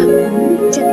am. Did my best.